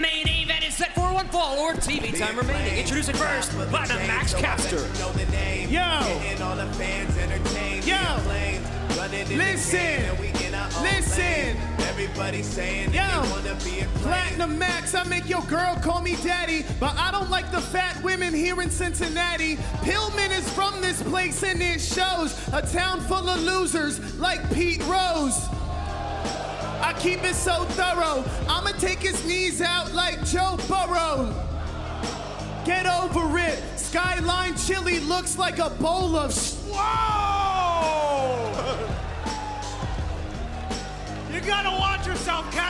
Main event is set for one fall or TV time remaining. Introducing first, Platinum Max Caster. Yo. Yo. Listen. Listen. Everybody saying Yo. Platinum Max, I make your girl call me daddy, but I don't like the fat women here in Cincinnati. Pillman is from this place and it shows a town full of losers like Pete Rose. Keep it so thorough, I'ma take his knees out like Joe Burrow. Get over it. Skyline chili looks like a bowl of. Sh- Whoa! you gotta watch yourself, Caster.